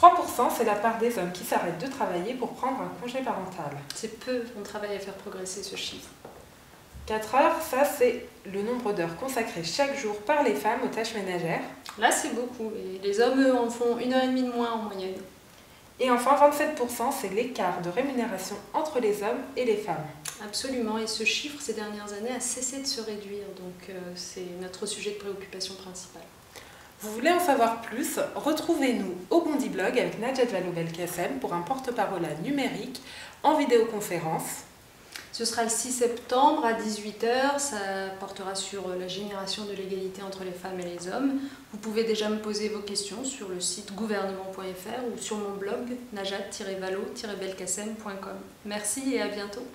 3%, c'est la part des hommes qui s'arrêtent de travailler pour prendre un congé parental. C'est peu, on travaille à faire progresser ce chiffre. 4 heures, ça c'est le nombre d'heures consacrées chaque jour par les femmes aux tâches ménagères. Là, c'est beaucoup. Et les hommes, eux, en font une heure et demie de moins en moyenne. Et enfin, 27%, c'est l'écart de rémunération entre les hommes et les femmes. Absolument. Et ce chiffre, ces dernières années, a cessé de se réduire. Donc, euh, c'est notre sujet de préoccupation principal. Vous voulez en savoir plus Retrouvez-nous au Bondi Blog avec Najat Vallaud-Belkacem pour un porte-parole numérique en vidéoconférence. Ce sera le 6 septembre à 18h. Ça portera sur la génération de l'égalité entre les femmes et les hommes. Vous pouvez déjà me poser vos questions sur le site gouvernement.fr ou sur mon blog najat-valo-belkacem.com. Merci et à bientôt.